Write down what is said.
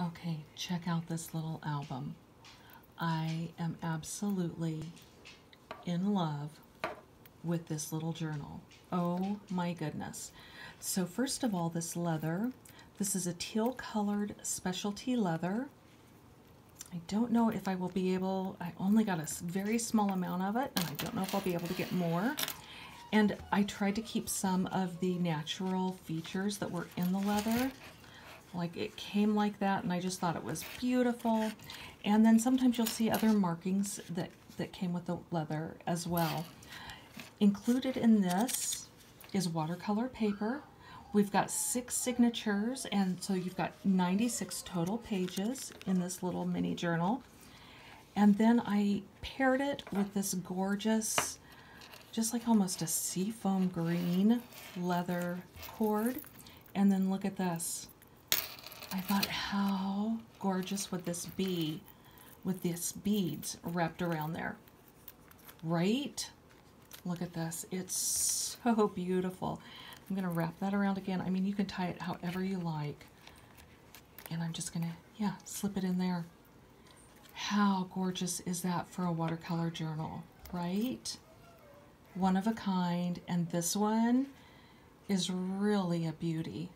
Okay, check out this little album. I am absolutely in love with this little journal. Oh my goodness. So first of all, this leather. This is a teal colored specialty leather. I don't know if I will be able, I only got a very small amount of it, and I don't know if I'll be able to get more. And I tried to keep some of the natural features that were in the leather. Like it came like that, and I just thought it was beautiful. And then sometimes you'll see other markings that, that came with the leather as well. Included in this is watercolor paper. We've got six signatures, and so you've got 96 total pages in this little mini journal. And then I paired it with this gorgeous, just like almost a seafoam green leather cord. And then look at this. I thought, how gorgeous would this be with these beads wrapped around there? Right? Look at this. It's so beautiful. I'm going to wrap that around again. I mean, you can tie it however you like. And I'm just going to, yeah, slip it in there. How gorgeous is that for a watercolor journal, right? One of a kind. And this one is really a beauty.